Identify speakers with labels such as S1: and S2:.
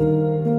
S1: you.